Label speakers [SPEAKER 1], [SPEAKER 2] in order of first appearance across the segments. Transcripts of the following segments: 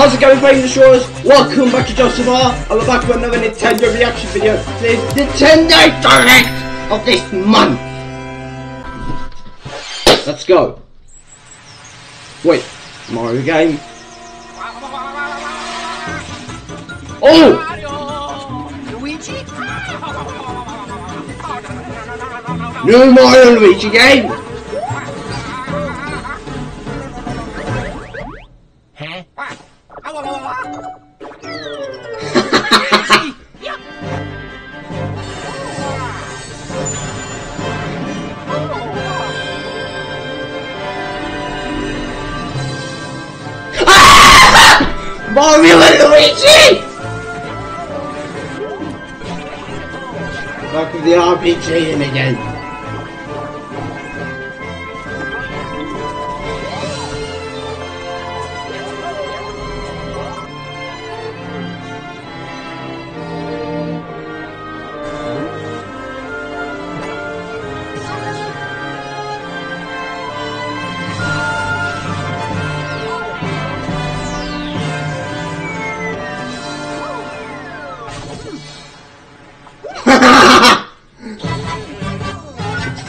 [SPEAKER 1] How's it going, Fraser Shores? Welcome back to Joseph Bah And we're back with another Nintendo reaction video. Today's Nintendo Direct of this month. Let's go. Wait, Mario game. Oh! New Mario Luigi game. Mario and Luigi! Back with the RPG in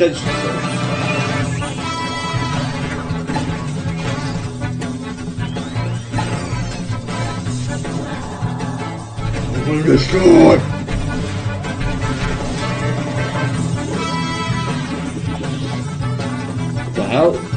[SPEAKER 1] I'm gonna. What the hell?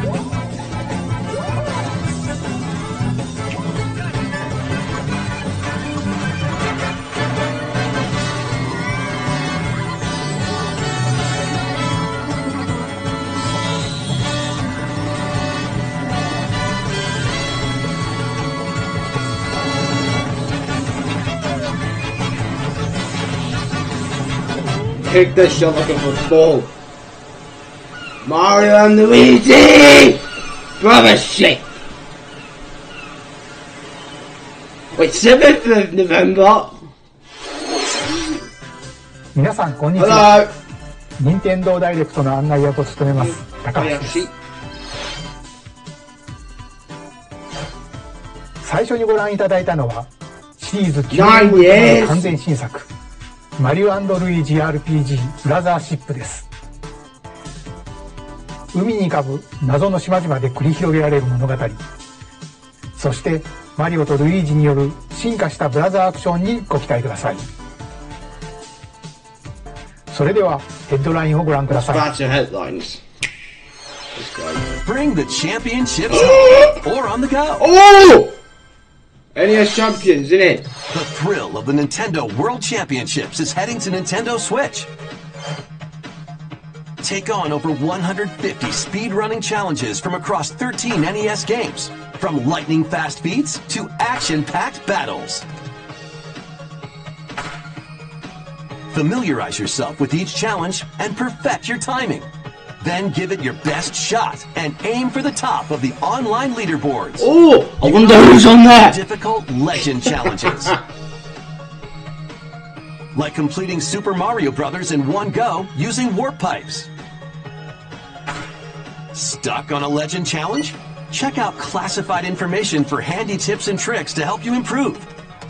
[SPEAKER 1] Kick this shit like a football. Mario and Luigi! Brother shit! Wait, 7th of November?
[SPEAKER 2] 皆さんこんにちは
[SPEAKER 1] Hello!
[SPEAKER 2] 任天堂ダイレクトの案内役を務めます高橋です最初にご覧いただいたのはシリーズ9
[SPEAKER 1] Nine
[SPEAKER 2] 年ぶり
[SPEAKER 1] years
[SPEAKER 2] の完全新作マリオルイージ RPG ブラザーシップです海に浮かぶ謎の島々で繰り広げられる物語そしてマリオとルイージによる進化したブラザーアクションにご期待くださいそれではヘッドラインをご覧ください.
[SPEAKER 3] Bring the championships home or on the go.
[SPEAKER 1] Oh! NES champions, innit?
[SPEAKER 3] The thrill of the Nintendo World Championships is heading to Nintendo Switch. Take on over 150 speedrunning challenges from across 13 NES games, from lightning fast beats to action packed battles. Familiarize yourself with each challenge and perfect your timing. Then give it your best shot and aim for the top of the online leaderboards.
[SPEAKER 1] Oh! I wonder who's on there!
[SPEAKER 3] Difficult legend challenges. like completing Super Mario Brothers in one go using warp pipes. Stuck on a legend challenge? Check out classified information for handy tips and tricks to help you improve.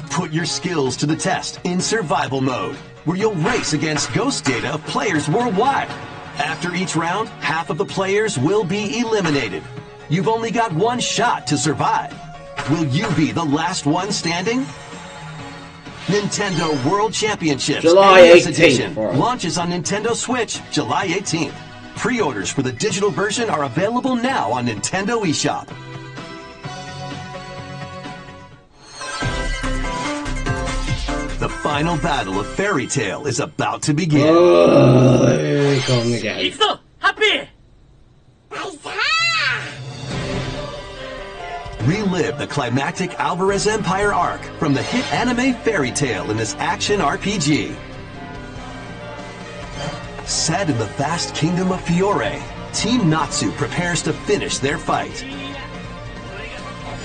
[SPEAKER 3] Put your skills to the test in survival mode, where you'll race against ghost data of players worldwide. After each round, half of the players will be eliminated. You've only got one shot to survive. Will you be the last one standing? Nintendo World Championships
[SPEAKER 1] July 18th,
[SPEAKER 3] Edition launches on Nintendo Switch July 18th. Pre-orders for the digital version are available now on Nintendo eShop. final battle of Fairy Tail is about to begin.
[SPEAKER 1] Oh, come again.
[SPEAKER 4] It's not happy.
[SPEAKER 3] Relive the climactic Alvarez Empire arc from the hit anime Fairy Tail in this action RPG. Set in the vast kingdom of Fiore, Team Natsu prepares to finish their fight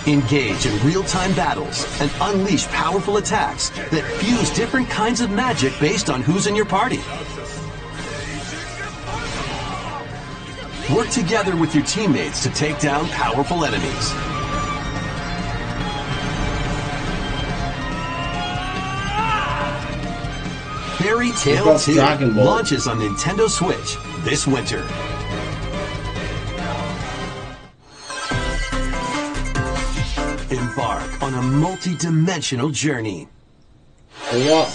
[SPEAKER 3] Engage in real-time battles and unleash powerful attacks that fuse different kinds of magic based on who's in your party. Work together with your teammates to take down powerful enemies. Fairy
[SPEAKER 1] Tail
[SPEAKER 3] 2 launches on Nintendo Switch this winter. Embark on a multi-dimensional journey.
[SPEAKER 1] What?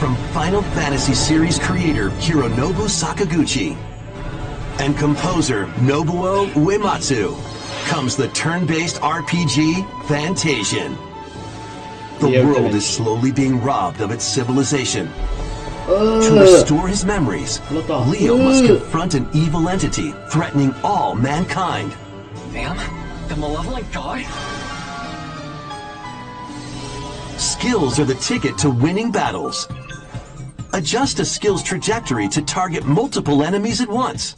[SPEAKER 3] From Final Fantasy series creator Hironobu Sakaguchi and composer Nobuo Uematsu comes the turn-based RPG Fantasian. The
[SPEAKER 1] Yeah,
[SPEAKER 3] world
[SPEAKER 1] okay.
[SPEAKER 3] is slowly being robbed of its civilization. To
[SPEAKER 1] uh.
[SPEAKER 3] restore his memories,
[SPEAKER 1] What the-
[SPEAKER 3] Leo must
[SPEAKER 1] uh.
[SPEAKER 3] confront an evil entity threatening all mankind.
[SPEAKER 4] Them? The malevolent guy?
[SPEAKER 3] Skills are the ticket to winning battles. Adjust a skill's trajectory to target multiple enemies at once.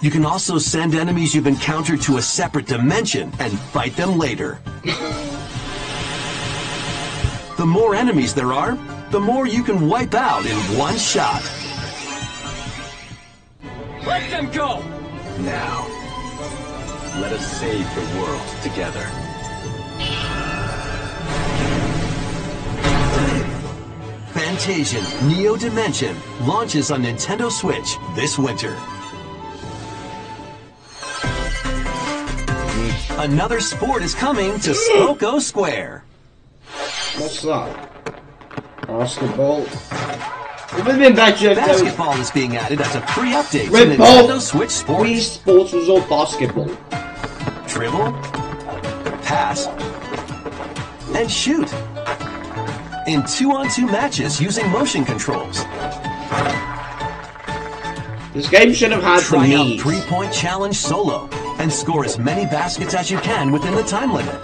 [SPEAKER 3] You can also send enemies you've encountered to a separate dimension and fight them later. The more enemies there are, the more you can wipe out in one shot.
[SPEAKER 4] Let them go!
[SPEAKER 5] Now, let us save the world together.
[SPEAKER 3] Fantasian Neo Dimension launches on Nintendo Switch this winter. Another sport is coming to Spocco Square.
[SPEAKER 1] What's that? Basketball. It would have been better if
[SPEAKER 3] Basketball is being added as a free update to
[SPEAKER 1] Red
[SPEAKER 3] Nintendo
[SPEAKER 1] Ball.
[SPEAKER 3] Switch
[SPEAKER 1] Wii
[SPEAKER 3] Sports.
[SPEAKER 1] Sports was all basketball.
[SPEAKER 3] Dribble, pass, and shoot. In two-on-two matches using motion controls.
[SPEAKER 1] This game should have had
[SPEAKER 3] Try out three-point challenge solo and score as many baskets as you can within the time limit.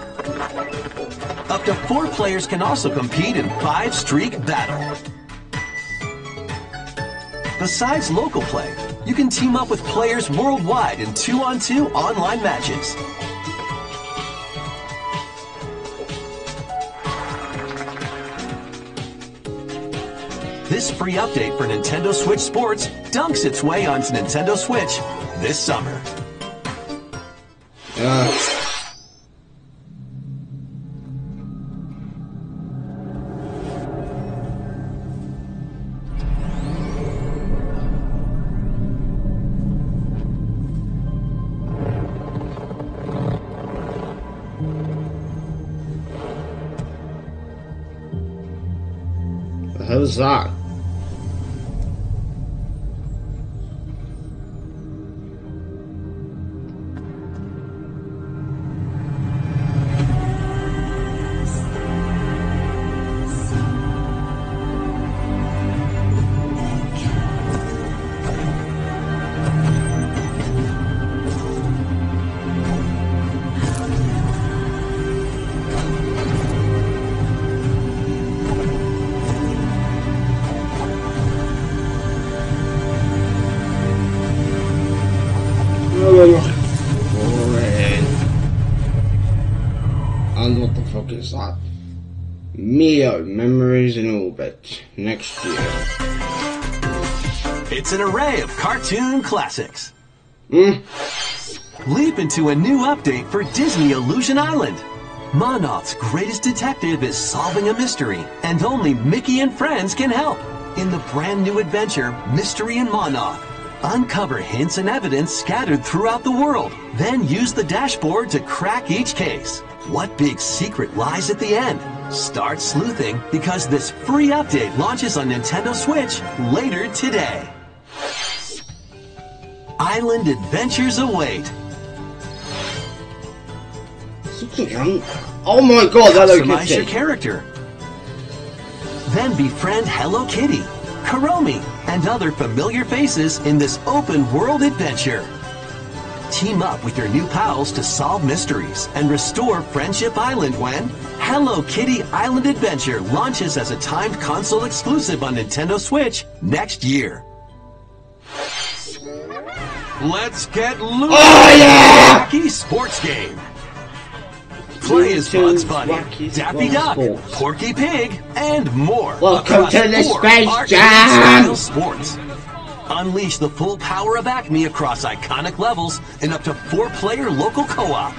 [SPEAKER 3] Up to four players can also compete in five streak battle. Besides local play, you can team up with players worldwide in two-on-two online matches. This free update for Nintendo Switch Sports dunks its way onto Nintendo Switch this summer.
[SPEAKER 1] Yeah. The Memories in Orbit. Next year.
[SPEAKER 3] It's an array of cartoon classics.
[SPEAKER 1] Hmm?
[SPEAKER 3] Leap into a new update for Disney Illusion Island. Monoth's greatest detective is solving a mystery, and only Mickey and friends can help. In the brand new adventure, Mystery and Monoth, uncover hints and evidence scattered throughout the world, then use the dashboard to crack each case. What big secret lies at the end? Start sleuthing because this free update launches on Nintendo Switch later today. Island adventures await.
[SPEAKER 1] Oh my god, Hello
[SPEAKER 3] Customize your character. Then befriend Hello Kitty, Kuromi, and other familiar faces in this open world adventure. Team up with your new pals to solve mysteries and restore Friendship Island when Hello Kitty Island Adventure launches as a timed console exclusive on Nintendo Switch next year. Let's get loose!
[SPEAKER 1] Oh, yeah!
[SPEAKER 3] Wacky sports game. Play as Bugs Bunny, Daffy Duck,
[SPEAKER 1] Sports.
[SPEAKER 3] Porky Pig, and more.
[SPEAKER 1] Welcome to the Space Jam!
[SPEAKER 3] Sports. Unleash the full power of Acme across iconic levels in up to four-player local co-op.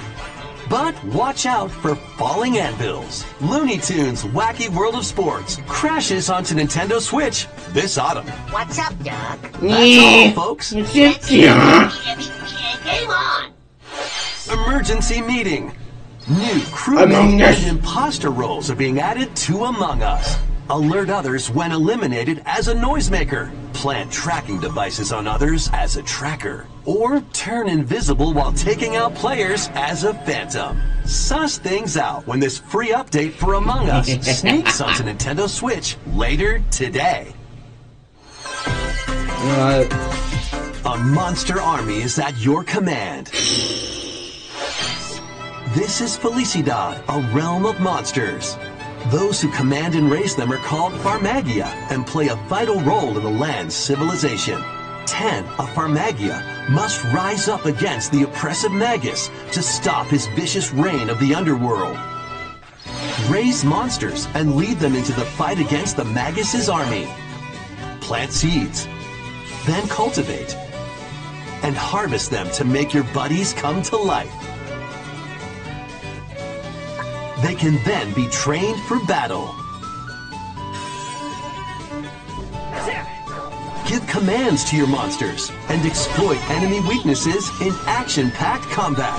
[SPEAKER 3] But watch out for falling anvils. Looney Tunes Wacky World of Sports crashes onto Nintendo Switch this autumn.
[SPEAKER 6] What's up, Doc?
[SPEAKER 3] That's all, folks.
[SPEAKER 1] Yeah.
[SPEAKER 6] Game on!
[SPEAKER 3] Emergency meeting. New crew
[SPEAKER 1] Among Us.
[SPEAKER 3] and imposter roles are being added to Among Us. Alert others when eliminated as a noisemaker. Plant tracking devices on others as a tracker. Or turn invisible while taking out players as a phantom. Suss things out when this free update for Among Us sneaks onto Nintendo Switch later today.
[SPEAKER 1] Right.
[SPEAKER 3] A monster army is at your command. This is Felicidad, a realm of monsters. Those who command and raise them are called Farmagia and play a vital role in the land's civilization. Ten A Farmagia must rise up against the oppressive Magus to stop his vicious reign of the underworld. Raise monsters and lead them into the fight against the Magus' army. Plant seeds, then cultivate and harvest them to make your buddies come to life. They can then be trained for battle. Give commands to your monsters and exploit enemy weaknesses in action-packed combat.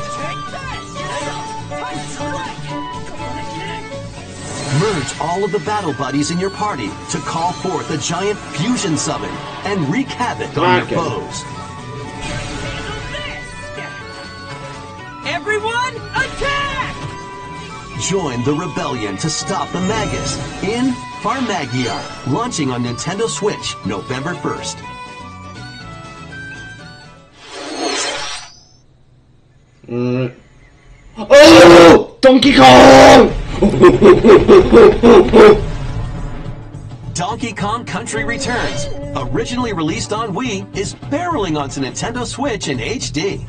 [SPEAKER 3] Merge all of the battle buddies in your party to call forth a giant fusion summon and wreak havoc on your foes. Join the rebellion to stop the Magus in Farmagia, launching on Nintendo Switch November 1st.
[SPEAKER 1] Alright. Oh! Donkey Kong!
[SPEAKER 3] Donkey Kong Country Returns, originally released on Wii, is barreling onto Nintendo Switch in HD.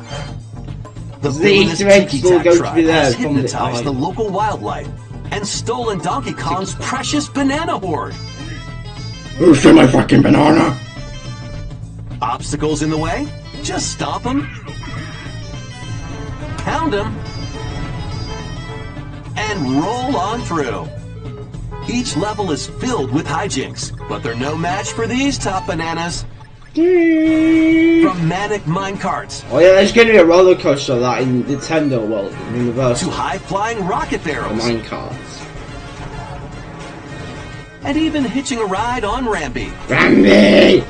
[SPEAKER 3] The
[SPEAKER 1] The
[SPEAKER 3] villainous
[SPEAKER 1] Easter eggs
[SPEAKER 3] Tiki
[SPEAKER 1] will go to
[SPEAKER 3] tribe
[SPEAKER 1] be there
[SPEAKER 3] has
[SPEAKER 1] from the
[SPEAKER 3] hypnotized the local wildlife and stolen Donkey Kong's precious banana hoard.
[SPEAKER 1] Who stole my fucking banana?
[SPEAKER 3] Obstacles in the way? Just stop them. Pound them. And roll on through. Each level is filled with hijinks, but they're no match for these top bananas. From manic minecarts
[SPEAKER 1] Oh yeah, there's gonna be a roller coaster of that in Nintendo World, in
[SPEAKER 3] to
[SPEAKER 1] Universal.
[SPEAKER 3] high-flying rocket barrels, Mine
[SPEAKER 1] Minecarts.
[SPEAKER 3] and even hitching a ride on Rambi.
[SPEAKER 1] Rambi!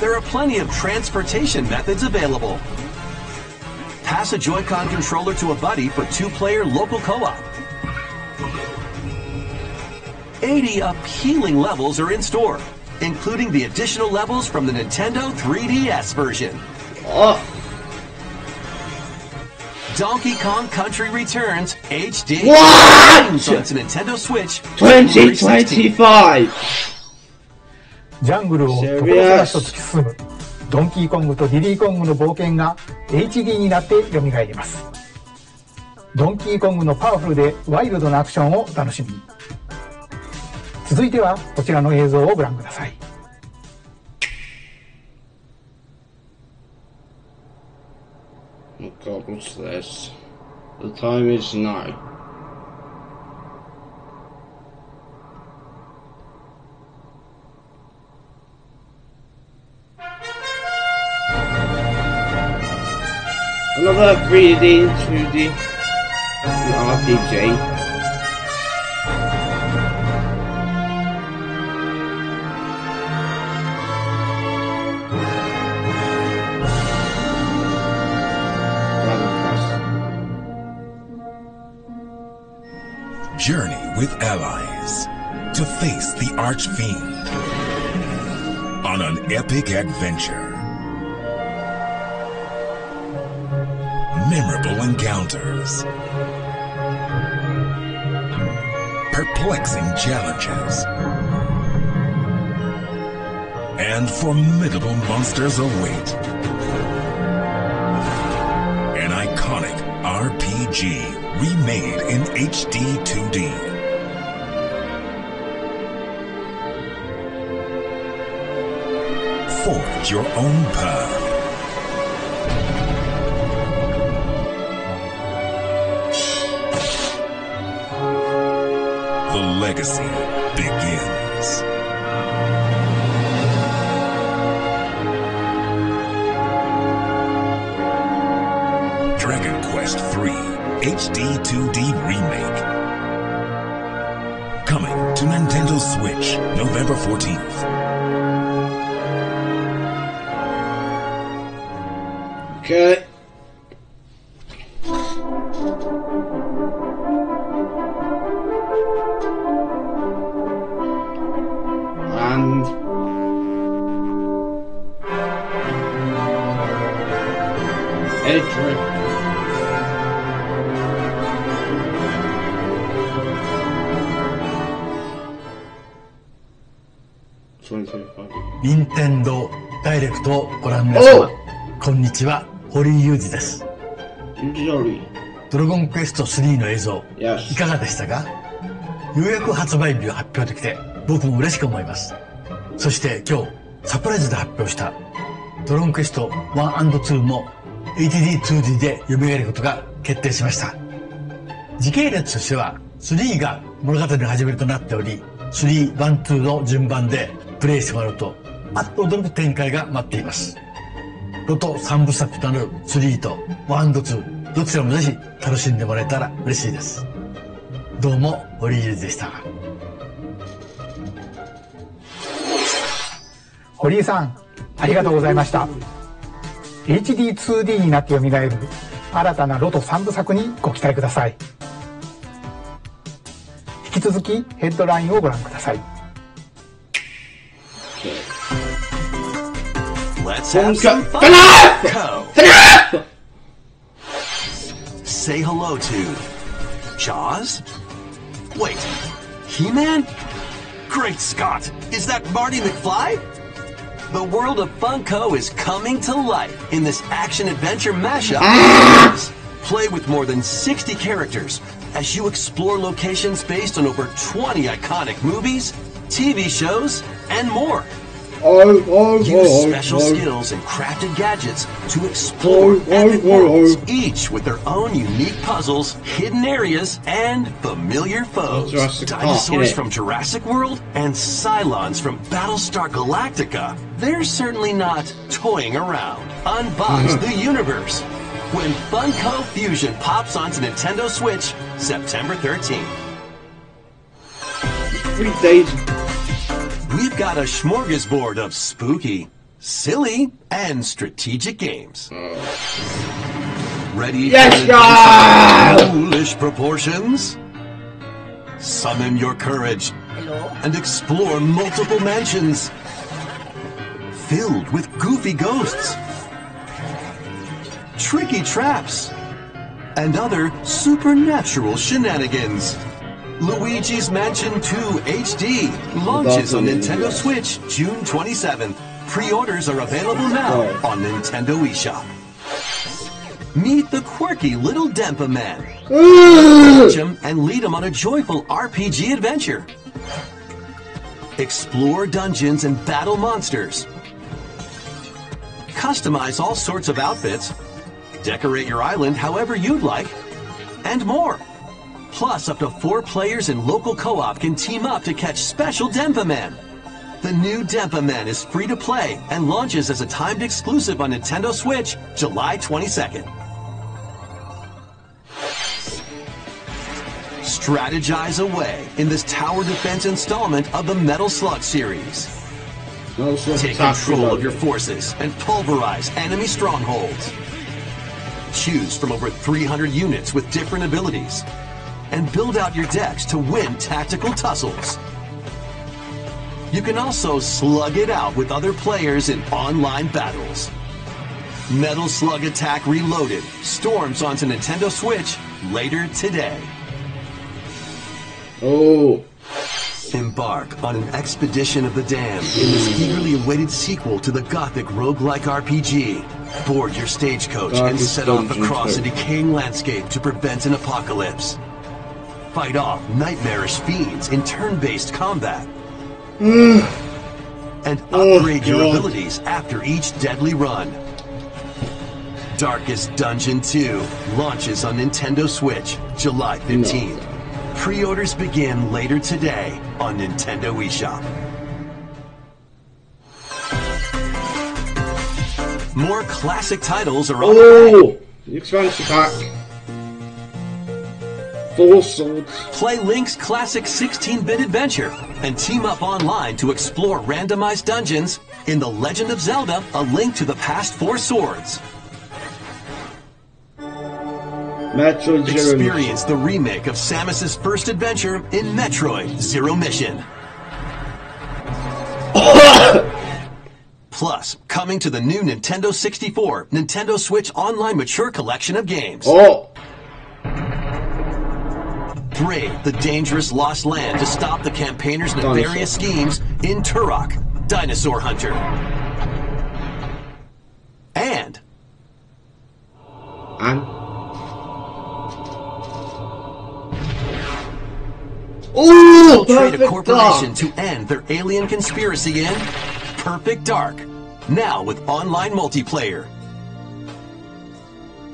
[SPEAKER 3] There are plenty of transportation methods available. Pass a Joy-Con controller to a buddy for two-player local co-op. 80 appealing levels are in store, including the additional levels from the Nintendo 3DS version.
[SPEAKER 1] Oh,
[SPEAKER 3] Donkey Kong Country Returns HD.
[SPEAKER 1] What?
[SPEAKER 3] Onto Nintendo Switch January 16th.
[SPEAKER 1] 2025!
[SPEAKER 2] ジャングルを所狭しと突き進むドンキーコングとディリーコングの冒険が HD になって蘇ります。ドンキーコングのパワフルでワイルドなアクションをお楽しみに。続いてはこちらの映像をご覧ください。
[SPEAKER 1] Oh god, what's this? The time is now. Another 3D, 2D RPG.
[SPEAKER 7] With allies to face the Archfiend on an epic adventure. Memorable encounters. Perplexing challenges. And formidable monsters await. An iconic RPG remade in HD 2D. forge your own path. The legacy begins. Dragon Quest III HD 2D Remake. Coming to Nintendo Switch November 14th.
[SPEAKER 1] イニンテ
[SPEAKER 8] ンドーダイレクトをご覧の皆様こんにちは。堀井裕二です。ドラゴンクエスト3の映像、
[SPEAKER 1] yes.
[SPEAKER 8] いかがでしたか？ようやく発売日を発表できて、僕も嬉しく思います。そして今日、サプライズで発表した、ドラゴンクエスト 1&2 も HD2D で蘇ることが決定しました。時系列としては、3が物語の始まりとなっており、3、1、2の順番でプレイしてもらうと、あっと驚く展開が待っています。ロト3部作となる3と 1&2、どちらもぜひ楽しんでもらえたら嬉しいです。どうも、堀井ゆでした。
[SPEAKER 2] 堀井さん、ありがとうございました。HD2D になって蘇る新たなロト3部作にご期待ください。引き続きヘッドラインをご覧ください。
[SPEAKER 3] Let's have some
[SPEAKER 1] Funko.
[SPEAKER 3] fun.
[SPEAKER 1] FNAF!
[SPEAKER 3] Say hello to Jaws? Wait, He-Man? Great Scott! Is that Marty McFly? The world of Funko is coming to life in this action-adventure mashup. Play with more than 60 characters as you explore locations based on over 20 iconic movies, TV shows, and more. Use special skills and crafted gadgets to explore epic worlds, each with their own unique puzzles, hidden areas, and familiar foes. Dinosaurs from Jurassic World and Cylons from Battlestar Galactica. They're certainly not toying around. Unbox the universe when Funko Fusion pops onto Nintendo Switch September 13th.
[SPEAKER 1] Three days.
[SPEAKER 3] We've got a smorgasbord of spooky, silly, and strategic games. Ready
[SPEAKER 1] Yes,
[SPEAKER 3] for
[SPEAKER 1] God!
[SPEAKER 3] adventure of foolish proportions? Summon your courage and explore multiple mansions filled with goofy ghosts, tricky traps, and other supernatural shenanigans. Luigi's Mansion 2 HD launches on Nintendo Switch June 27th. Pre-orders are available now on Nintendo eShop. Meet the quirky little Denpa Man. Catch him and lead him on a joyful RPG adventure. Explore dungeons and battle monsters. Customize all sorts of outfits. Decorate your island however you'd like. And more. Plus, up to four players in local co-op can team up to catch special Denpa Man. The new Denpa Man is free to play and launches as a timed exclusive on Nintendo Switch July 22nd. Strategize away in this tower defense installment of the Metal Slug series. Take control of your forces and pulverize enemy strongholds. Choose from over 300 units with different abilities. And build out your decks to win tactical tussles. You can also slug it out with other players in online battles. Metal Slug Attack Reloaded storms onto Nintendo Switch later today.
[SPEAKER 1] Oh.
[SPEAKER 3] Embark on an expedition of the damned in this eagerly awaited sequel to the gothic roguelike RPG. Board your stagecoach and set off across a decaying landscape to prevent an apocalypse. Fight off nightmarish fiends in turn-based combat. Mm. and
[SPEAKER 1] Oh,
[SPEAKER 3] upgrade your abilities after each deadly run. Darkest Dungeon 2 launches on Nintendo Switch July 15th. Pre-orders begin later today on Nintendo eShop. More classic titles are on the way.
[SPEAKER 1] Oh! The expansion pack. Four swords.
[SPEAKER 3] Play Link's classic 16-bit adventure and team up online to explore randomized dungeons in The Legend of Zelda: A Link to the Past Four Swords.
[SPEAKER 1] Metroid Zero
[SPEAKER 3] Experience the remake of Samus's first adventure in Metroid Zero Mission. Plus, coming to the new Nintendo 64, Nintendo Switch Online Mature Collection of games.
[SPEAKER 1] Oh!
[SPEAKER 3] Brave the dangerous Lost Land to stop the campaigners' nefarious schemes in Turok, Dinosaur Hunter. And
[SPEAKER 1] And. Oh!
[SPEAKER 3] trade a corporation
[SPEAKER 1] Dark.
[SPEAKER 3] to end their alien conspiracy in Perfect Dark, now with online multiplayer.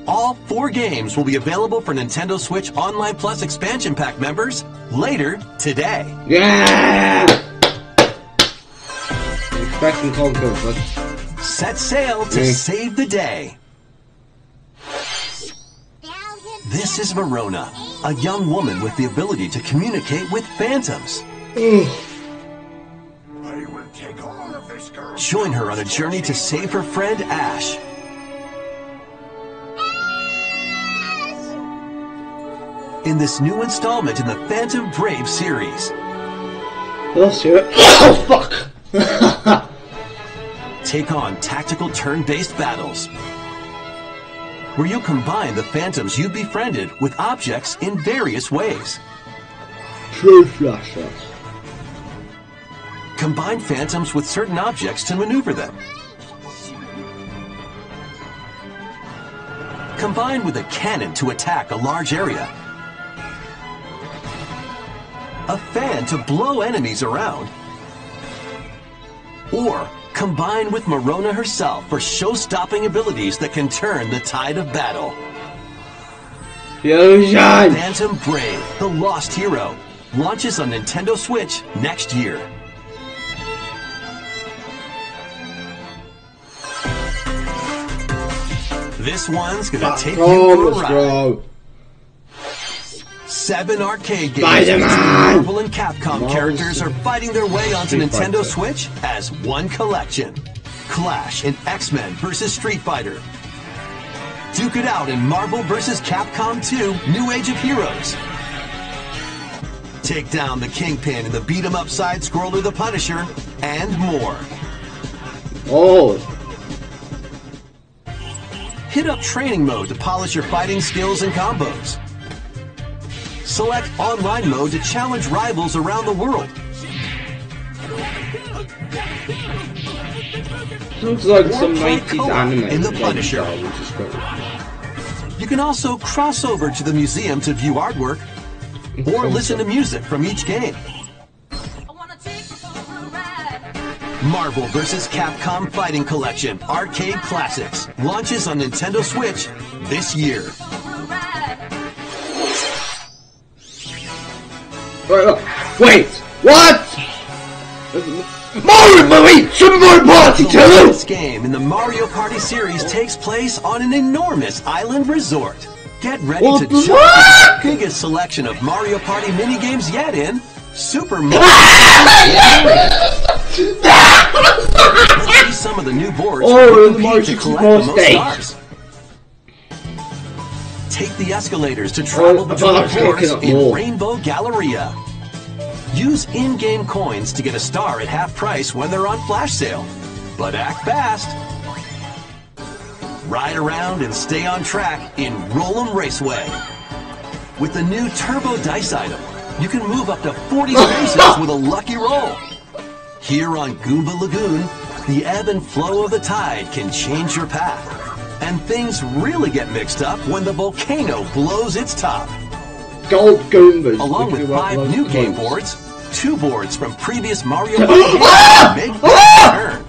[SPEAKER 3] All four games will be available for Nintendo Switch Online Plus expansion pack members later today.
[SPEAKER 1] Yeah! Expect and conquer, but
[SPEAKER 3] Set sail to
[SPEAKER 1] Mm.
[SPEAKER 3] save the day. This is Marona, a young woman with the ability to communicate with phantoms. Join her on a journey to save her friend Ash. In this new installment in the Phantom Brave series,
[SPEAKER 1] hear it. Oh, fuck!
[SPEAKER 3] take on tactical turn-based battles. Where you'll combine the phantoms you befriended with objects in various ways.
[SPEAKER 1] True flashers.
[SPEAKER 3] Combine phantoms with certain objects to maneuver them. Combine with a cannon to attack a large area. A fan to blow enemies around. Or combine with Marona herself for show-stopping abilities that can turn the tide of battle.
[SPEAKER 1] Fusion!
[SPEAKER 3] Phantom Brave, the Lost Hero, launches on Nintendo Switch next year. This one's gonna take you for a ride.
[SPEAKER 1] bro.
[SPEAKER 3] Seven arcade games
[SPEAKER 1] Spider-Man!
[SPEAKER 3] Marvel and Capcom
[SPEAKER 1] Marvel
[SPEAKER 3] characters are fighting their way onto
[SPEAKER 1] Street
[SPEAKER 3] Nintendo
[SPEAKER 1] Fighter.
[SPEAKER 3] Switch as one collection. Clash in X-Men vs. Street Fighter. Duke it out in Marvel vs. Capcom 2 New Age of Heroes. Take down the Kingpin in the beat 'em up side scroller The Punisher, and more.
[SPEAKER 1] Oh,
[SPEAKER 3] Hit up training mode to polish your fighting skills and combos. Select online mode to challenge rivals around the world.
[SPEAKER 1] looks like some
[SPEAKER 3] play
[SPEAKER 1] 90s
[SPEAKER 3] co-op
[SPEAKER 1] anime.
[SPEAKER 3] in the Punisher.
[SPEAKER 1] style, which is great.
[SPEAKER 3] You can also cross over to the museum to view artwork or listen to music from each game. Marvel vs. Capcom Fighting Collection Arcade Classics launches on Nintendo Switch this year.
[SPEAKER 1] Wait, what? Mario Movie Super Mario Party
[SPEAKER 3] The
[SPEAKER 1] 2!
[SPEAKER 3] latest game in the Mario Party series takes place on an enormous island resort. Get ready
[SPEAKER 1] What
[SPEAKER 3] to jump the biggest selection of Mario Party minigames yet in Super Mario. See some of the new boards
[SPEAKER 1] Oh, the Mario
[SPEAKER 3] to collect the most stars. Take the escalators to travel between floors in. Rainbow Galleria. Use in-game coins to get a star at half price when they're on flash sale. But act fast. Ride around and stay on track in Roll'em Raceway. With the new Turbo Dice item, you can move up to 40 spaces with a lucky roll. Here on Goomba Lagoon, the ebb and flow of the tide can change your path. And things really get mixed up when the volcano blows its top.
[SPEAKER 1] Gold Goombas.
[SPEAKER 3] Along with five new game boards, two boards from previous Mario games make their return.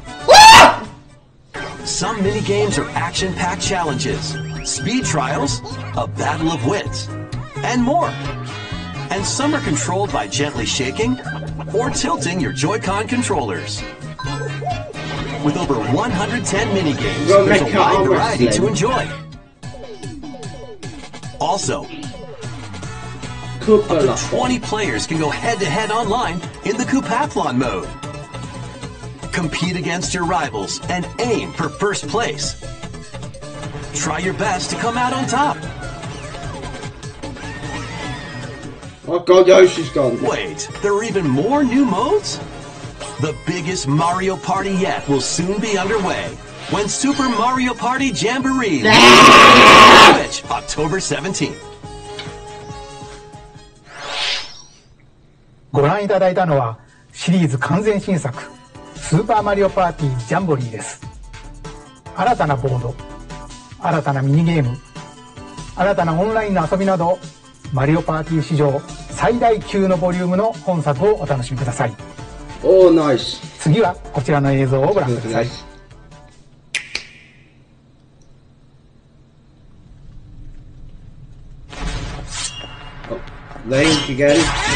[SPEAKER 3] Some mini games are action-packed challenges, speed trials, a battle of wits, and more. and some are controlled by gently shaking or tilting your Joy-Con controllers. With over 110 minigames, there's a wide variety to enjoy. Also, up to 20 players can go head-to-head online in the Koopathlon mode. Compete against your rivals and aim for first place. Try your best to come out on top.
[SPEAKER 1] Oh god, Yoshi's gone.
[SPEAKER 3] Wait, there are even more new modes? The biggest Mario Party yet will soon be underway when Super Mario Party Jamboree Switch October 17th.
[SPEAKER 2] ご覧いただいたのはシリーズ完全新作スーパーマリオパーティージャンボリーです。新たなボード新たなミニゲーム新たなオンラインの遊びなどマリオパーティー史上最大級のボリュームの本作をお楽しみください次はこちらの映像をご覧ください。
[SPEAKER 1] ナイス。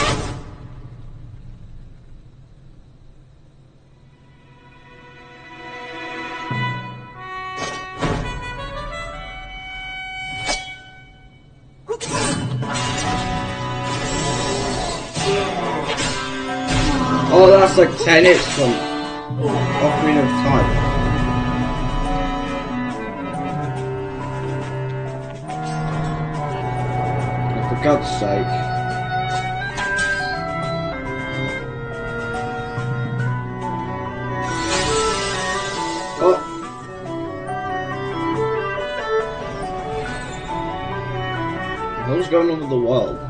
[SPEAKER 1] 10 hits from Ocarina of Time. For God's sake. What's going on with the world?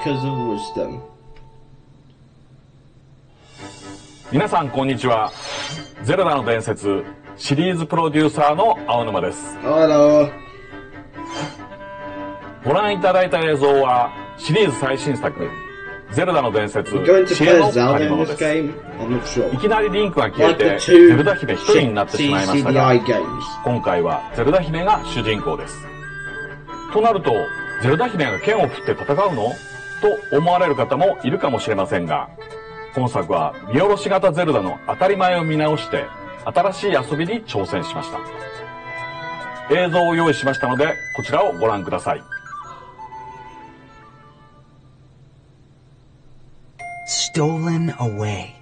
[SPEAKER 1] Echoes of Wisdom.
[SPEAKER 9] 皆さんこんにちはゼルダの伝説シリーズプロデューサーの青沼です
[SPEAKER 1] Hello.
[SPEAKER 9] ご覧いただいた映像はシリーズ最新作ゼルダの伝説
[SPEAKER 1] We're going to
[SPEAKER 9] 知恵
[SPEAKER 1] play
[SPEAKER 9] の借り物ですいきなりリンクが消えてゼルダ姫一人になってしまいましたが今回はゼルダ姫が主人公ですとなるとゼルダ姫が剣を振って戦うのと思われる方もいるかもしれませんが今作は見下ろし型ゼルダの当たり前を見直して新しい遊びに挑戦しました映像を用意しましたのでこちらをご覧ください
[SPEAKER 10] Stolen away.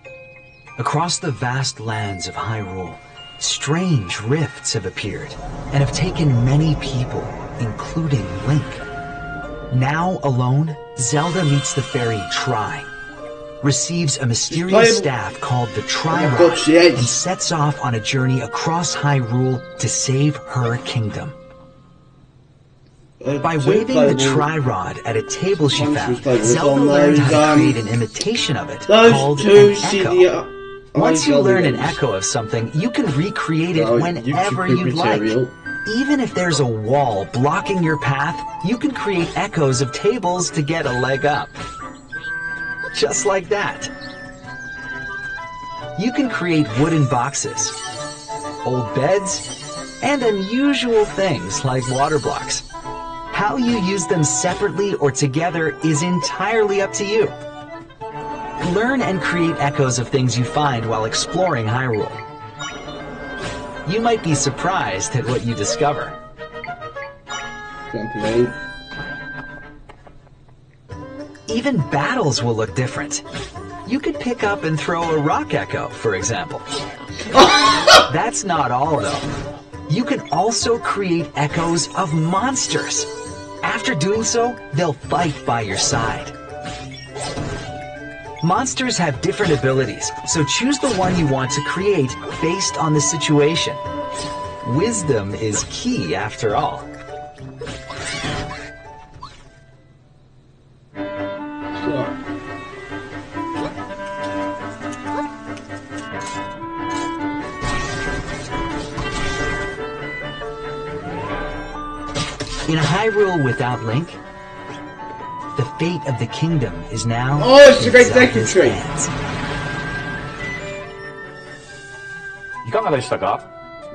[SPEAKER 10] Across the vast lands of Hyrule, strange rifts have appeared and have taken many people, including Link. Now alone, Zelda meets the fairy Tri, receives a mysterious staff called the Tri Rod,
[SPEAKER 1] God, she is.
[SPEAKER 10] and sets off on a journey across Hyrule to save her kingdom.
[SPEAKER 1] Uh,
[SPEAKER 10] By waving the Tri Rod at a table she found,
[SPEAKER 1] was playable. It's
[SPEAKER 10] Zelda learned how to create an imitation of it called an echo. Once you learn an echo of something, you can recreate it
[SPEAKER 1] Oh,
[SPEAKER 10] whenever you'd like. Even if there's a wall blocking your path, you can create echoes of tables to get a leg up. Just like that. You can create wooden boxes, old beds, and unusual things like water blocks. How you use them separately or together is entirely up to you. Learn and create echoes of things you find while exploring Hyrule. You might be surprised at what you discover. Even battles will look different. You could pick up and throw a rock echo, for example. That's not all, though. You can also create echoes of monsters. After doing so, they'll fight by your side. Monsters have different abilities, so choose the one you want to create based on the situation. Wisdom is key, after all. In Hyrule without Link, the fate of the kingdom is now
[SPEAKER 1] Oh, great
[SPEAKER 10] Zelda's
[SPEAKER 1] secretary.
[SPEAKER 10] hands.
[SPEAKER 9] いかがでしたか？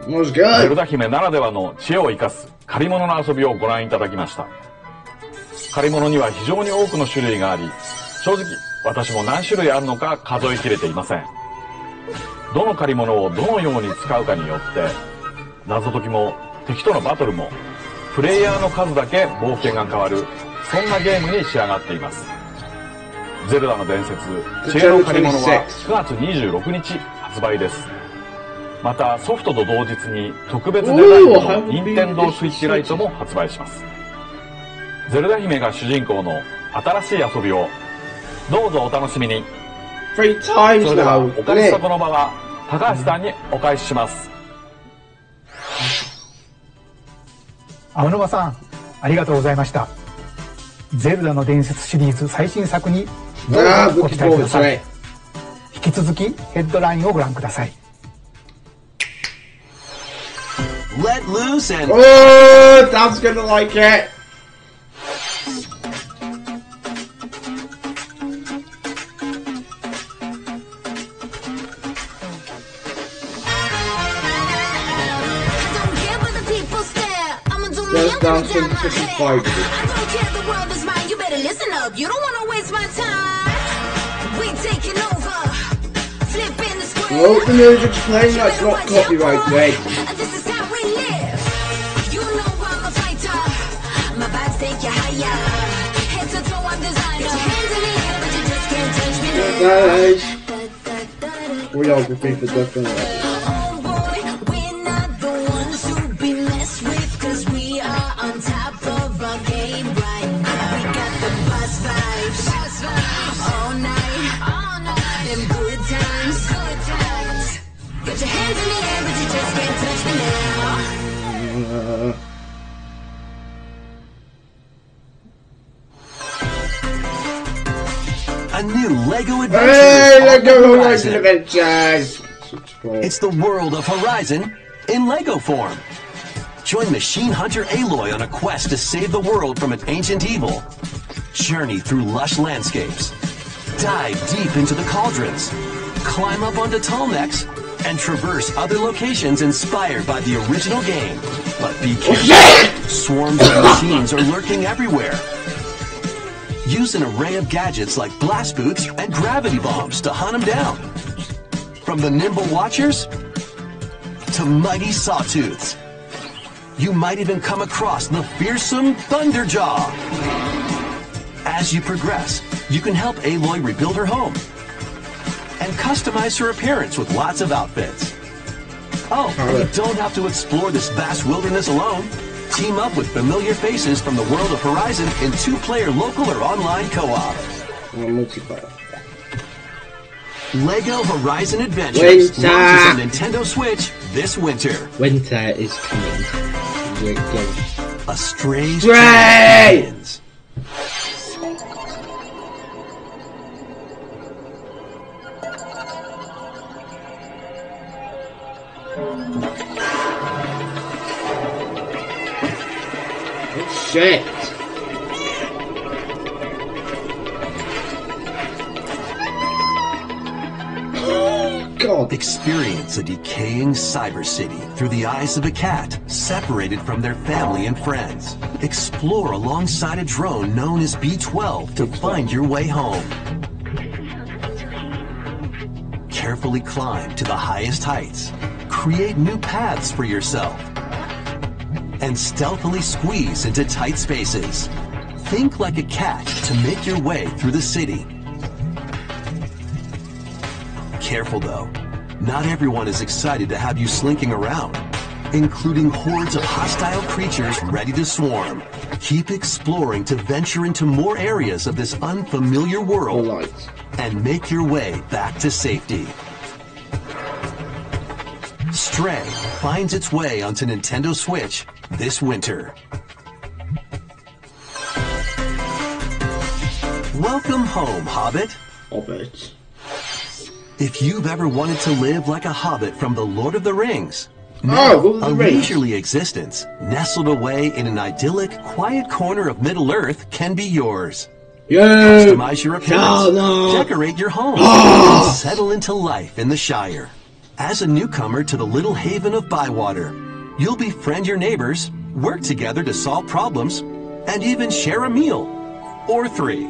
[SPEAKER 9] ゼル.ダ姫ならではの知恵を生かす借り物の遊びをご覧いただきました。借り物には非常に多くの種類があり、正直私も何種類あるのか数えきれていません。どの借り物をどのように使うかによって、謎解きも敵とのバトルも、プレイヤーの数だけ冒険が変わる、そんなゲームに仕上がっています。ゼルダの伝説、知恵の借り物は9月26日発売です。またソフトと同日に特別デザインの任天堂スイッチライトも発売します。ゼルダ姫が主人公の新しい遊びをどうぞお楽しみに。それではお借り
[SPEAKER 1] isn't
[SPEAKER 9] した?この場は高橋さんにお返しします。
[SPEAKER 2] 青沼さん、ありがとうございました。ゼルダの伝説シリーズ最新作にどうぞご期待ください。引き続きヘッドラインをご覧ください。
[SPEAKER 1] That's gonna be
[SPEAKER 6] fucking
[SPEAKER 1] fight.
[SPEAKER 6] Up. You don't wanna waste my time. We taking over. Flipping the.
[SPEAKER 1] Oh, the music's playing. That's not copyrighted.
[SPEAKER 6] This is how we live. You know I'm a fighter. My vibes take you higher. Head to toe, I'm designer. Get your hands in the air, but you just can't touch me
[SPEAKER 1] choreography for definitely. Uh,
[SPEAKER 3] a new Lego adventure.
[SPEAKER 1] hey,
[SPEAKER 3] on
[SPEAKER 1] let
[SPEAKER 3] the
[SPEAKER 1] go Horizon
[SPEAKER 3] horizon.
[SPEAKER 1] Adventures.
[SPEAKER 3] It's the world of Horizon in Lego form. Join Machine Hunter Aloy on a quest to save the world from an ancient evil. Journey through lush landscapes. Dive deep into the cauldrons. Climb up onto tall necks and traverse other locations inspired by the original game. But be careful. Swarms of machines are lurking everywhere. Use an array of gadgets like blast boots and gravity bombs to hunt them down. From the nimble watchers to mighty sawtooths. You might even come across the fearsome Thunderjaw. As you progress, you can help Aloy rebuild her home and customize her appearance with lots of outfits. Oh, and you don't have to explore this vast wilderness alone. Team up with familiar faces from the world of Horizon in two-player local or online co-op.
[SPEAKER 1] Multiplayer.
[SPEAKER 3] Lego Horizon Adventures
[SPEAKER 1] Winter.
[SPEAKER 3] launches on Nintendo Switch this winter.
[SPEAKER 1] Winter is coming. Great game.
[SPEAKER 3] A strange
[SPEAKER 1] Stray! Shit. God.
[SPEAKER 3] Experience a decaying cyber city through the eyes of a cat separated from their family and friends. Explore alongside a drone known as B-12 to find your way home. Carefully climb to the highest heights. Create new paths for yourself. And stealthily squeeze into tight spaces. Think like a cat to make your way through the city. Careful though. Not everyone is excited to have you slinking around, including hordes of hostile creatures ready to swarm. Keep exploring to venture into more areas of this unfamiliar world and make your way back to safety. Stray finds its way onto Nintendo Switch this winter. Welcome home, Hobbit.
[SPEAKER 1] Hobbit.
[SPEAKER 3] If you've ever wanted to live like a hobbit from the Lord of the Rings,
[SPEAKER 1] Oh,
[SPEAKER 3] a leisurely existence, nestled away in an idyllic, quiet corner of Middle Earth, can be yours.
[SPEAKER 1] Yo!
[SPEAKER 3] Customize your appearance,
[SPEAKER 1] Hell no!
[SPEAKER 3] decorate your home,
[SPEAKER 1] Ah!
[SPEAKER 3] and settle into life in the Shire. As a newcomer to the little haven of Bywater, you'll befriend your neighbors, work together to solve problems, and even share a meal. Or three.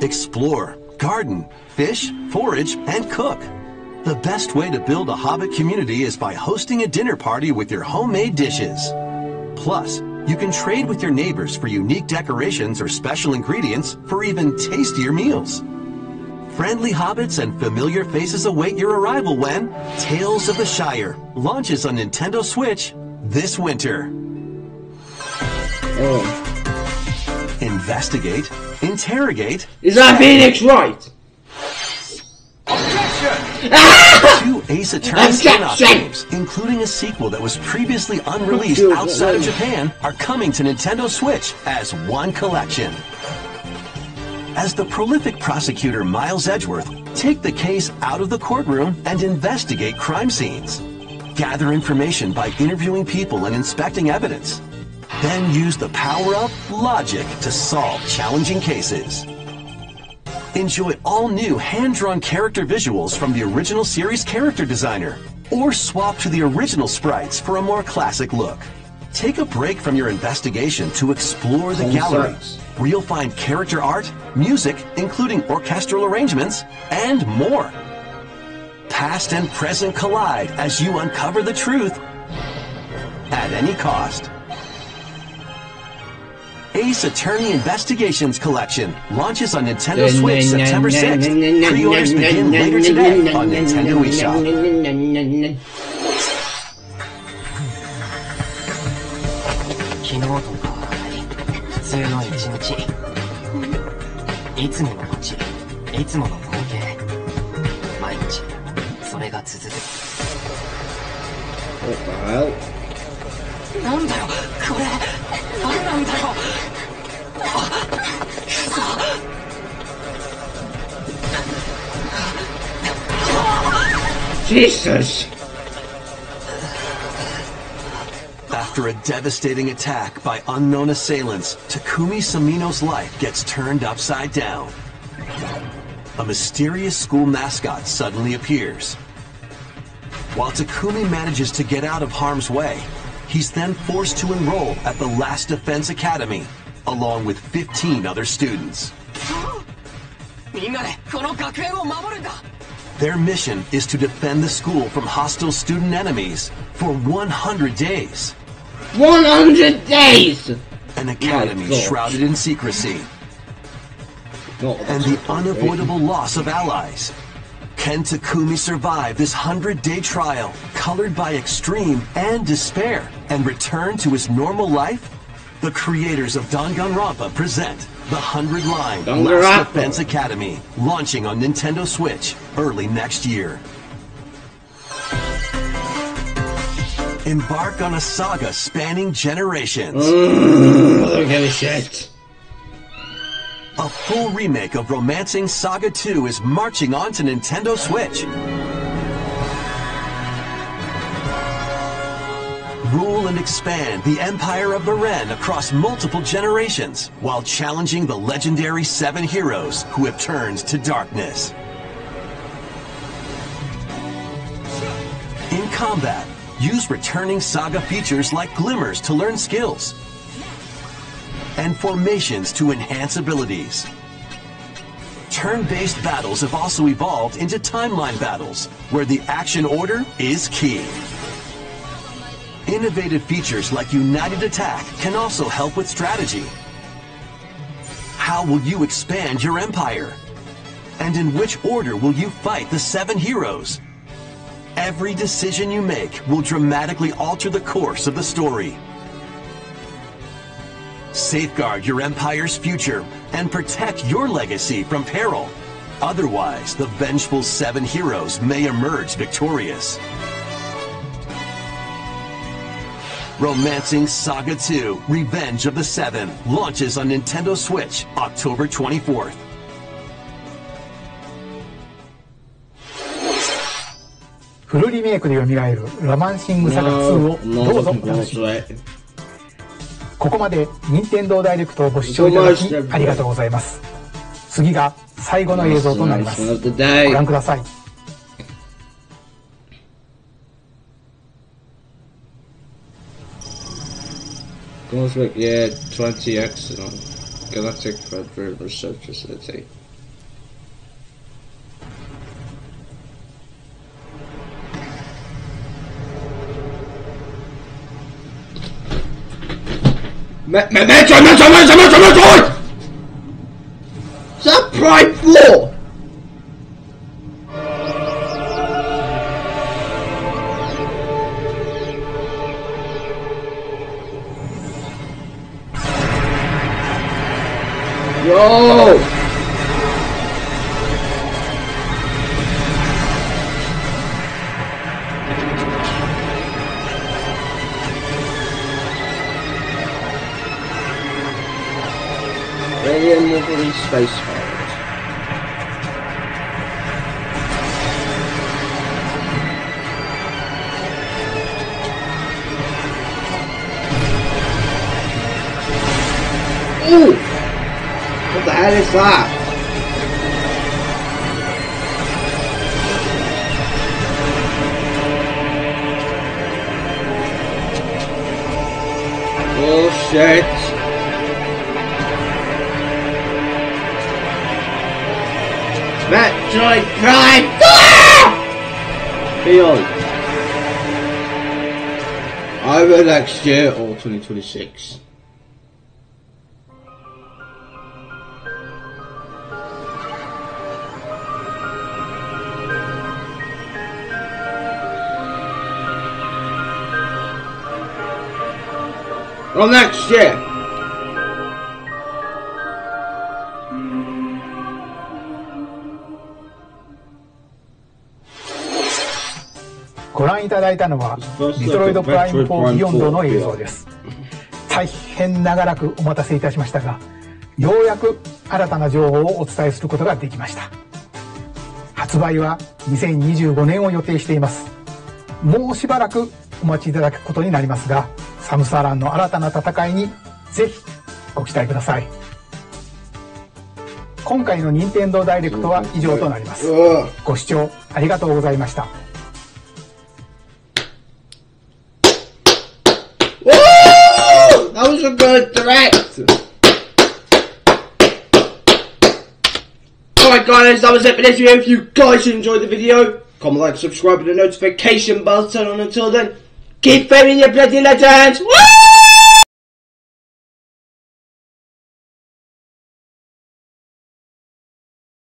[SPEAKER 3] Explore, garden, fish, forage, and cook. The best way to build a Hobbit community is by hosting a dinner party with your homemade dishes. Plus, you can trade with your neighbors for unique decorations or special ingredients for even tastier meals. Friendly hobbits and familiar faces await your arrival when Tales of the Shire launches on Nintendo Switch this winter.
[SPEAKER 1] Oh.
[SPEAKER 3] Investigate, interrogate,
[SPEAKER 1] Is that Phoenix right?
[SPEAKER 3] two Ace Attorney spin-off
[SPEAKER 1] Objection!
[SPEAKER 3] games, including a sequel that was previously unreleased outside of.
[SPEAKER 1] Eh?
[SPEAKER 3] Japan, are coming to Nintendo Switch as one collection. As the prolific prosecutor Miles Edgeworth, take the case out of the courtroom and investigate crime scenes. Gather information by interviewing people and inspecting evidence. Then use the power of logic to solve challenging cases. Enjoy all new hand-drawn character visuals from the original series character designer, or swap to the original sprites for a more classic look. Take a break from your investigation to explore the gallery. Where you'll find character art, music, including orchestral arrangements, and more. Past and present collide as you uncover the truth at any cost. Ace Attorney Investigations Collection launches on Nintendo Switch September 6th. Pre-orders begin later today on Nintendo eShop.
[SPEAKER 11] 通のいつもの街いつもの光景。毎日。それが続く?なんだよ。これ。何なんだよ。あくそ
[SPEAKER 1] Jesus!
[SPEAKER 3] After a devastating attack by unknown assailants, Takumi Sumino's life gets turned upside down. A mysterious school mascot suddenly appears. While Takumi manages to get out of harm's way, he's then forced to enroll at the Last Defense Academy, along with 15 other students. Their mission is to defend the school from hostile student enemies for 100 days.
[SPEAKER 1] 100 days!
[SPEAKER 3] An academy shrouded in secrecy. And the unavoidable loss of allies. Can Takumi survive this 100-day trial, colored by extreme and despair, and return to his normal life? The creators of Danganronpa present the 100 Line. Last Defense Academy, launching on Nintendo Switch early next year. Embark on a saga spanning generations.
[SPEAKER 1] Mm, I don't a shit.
[SPEAKER 3] A full remake of Romancing Saga 2 is marching on to Nintendo Switch. Rule and expand the Empire of Varennes across multiple generations while challenging the legendary seven heroes who have turned to darkness. In combat, use returning Saga features like glimmers to learn skills and formations to enhance abilities. Turn-based battles have also evolved into timeline battles, where the action order is key. Innovative features like United Attack can also help with strategy. How will you expand your empire? And in which order will you fight the seven heroes? Every decision you make will dramatically alter the course of the story. Safeguard your empire's future and protect your legacy from peril. Otherwise, the vengeful seven heroes may emerge victorious. Romancing Saga 2 Revenge of the Seven launches on Nintendo Switch October 24th.
[SPEAKER 2] フルリメイクでよみがえるラマンシングサガ2をどうぞ。お楽しみここまで任天堂ダイレクトをご視聴いただきありがとうございます。次が最後の映像となります。ご覧ください。
[SPEAKER 1] この次は 20X の Galactic Red River Surface Attack Research Facility. Me- me- Metroid, Metroid, Metroid, Metroid, Metroid! Is that Prime 4? Yo! Next year or 2026. Well, next year.
[SPEAKER 2] ただいたのはデトロイドプライム4ビヨンドの映像です。大変長らくお待たせいたしましたがようやく新たな情報をお伝えすることができました。発売は2025年を予定しています。もうしばらくお待ちいただくことになりますがサムサランの新たな戦いにぜひご期待ください。今回の任天堂ダイレクトは以上となります。ご視聴ありがとうございました
[SPEAKER 1] That was a good direct. Alright guys, that was it for this video. If you guys enjoyed the video, comment, like, subscribe, and the notification bell turn on until then. Keep failing your bloody legends. Woo!